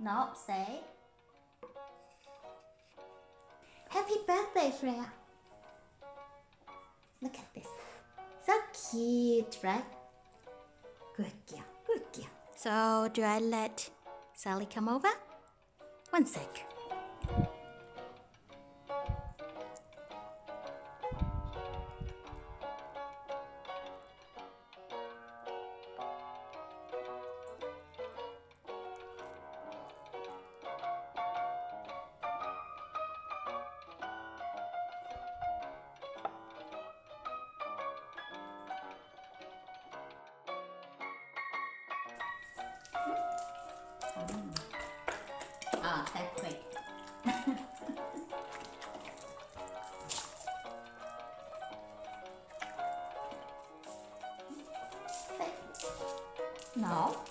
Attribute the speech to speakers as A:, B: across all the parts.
A: No, say. Happy birthday, Freya. Look at this. So cute, right? Good girl, good girl. So, do I let Sally come over? One sec. 好才会。喏。No?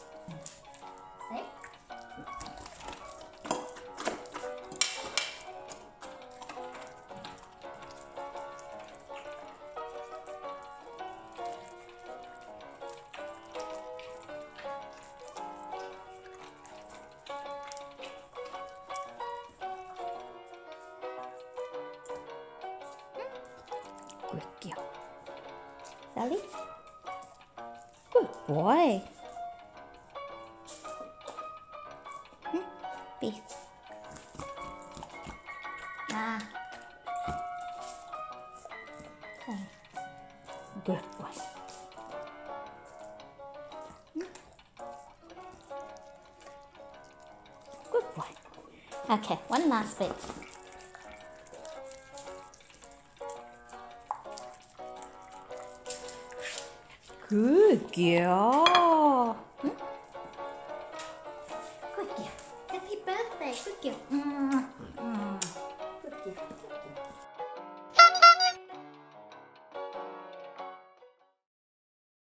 A: Good girl. Sally? Good boy. Peace. Ah. Good boy. Good boy. Okay, one last bit. Good girl. 응? Good girl. Happy birthday. Good girl. 음. 음. Good girl.